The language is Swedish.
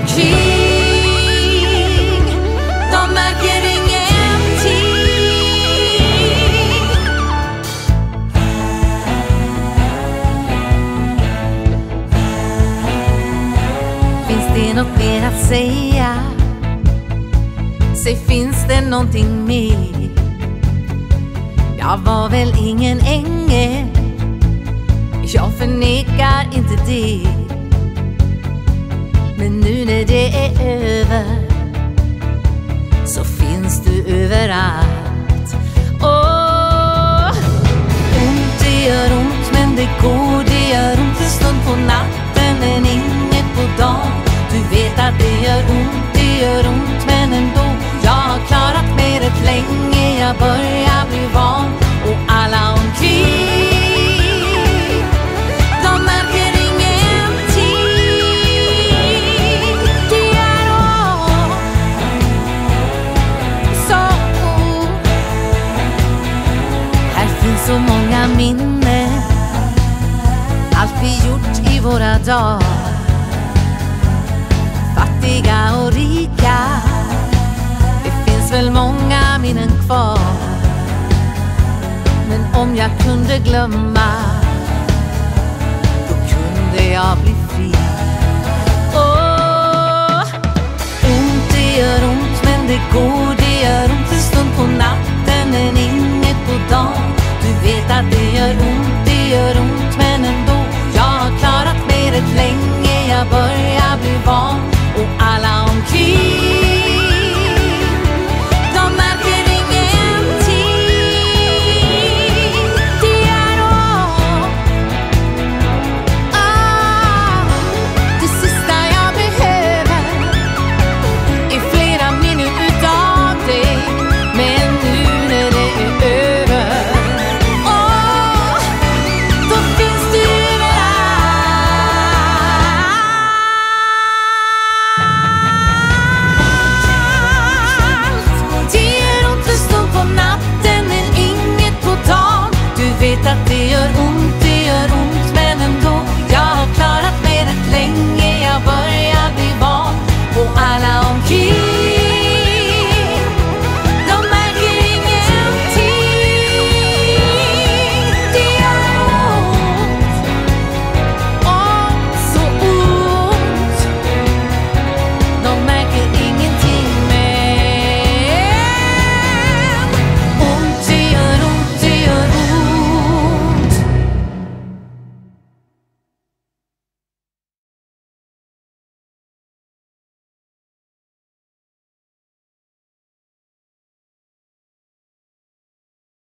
omkring De märker ingenting Finns det något mer att säga? Säg, finns det någonting mer? Jag var väl ingen ängel Jag förnekar inte det men nu när det är över Så finns du överallt. Åh, ont det gör ont men det går Det gör ont. En stund på natten men inget på dagen. Du vet att det gör ont, det gör ont men ändå. Jag har klarat mig rätt länge Jag börjar så många minnen. Allt vi gjort i våra dagar. Fattiga och rika. Det finns väl många minnen kvar. Men om jag kunde glömma Då kunde jag bli fri. Åh, ont det gör ont men det går Du vet att det gör ont, det gör ont